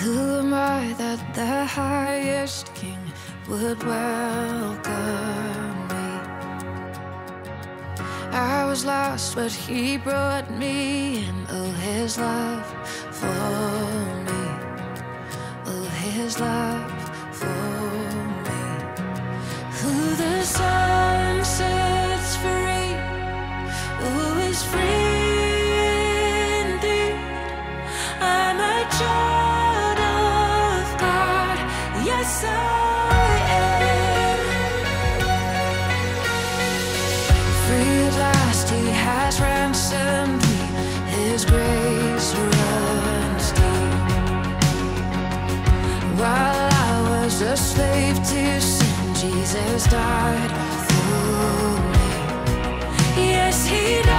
Who am I that the highest king would welcome me? I was lost, but he brought me in. Oh, his love for me. Oh, his love for me. Who the son sets free, Who is free. realized he has ransomed me. His grace runs deep. While I was a slave to sin, Jesus died for me. Yes, he died.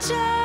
future.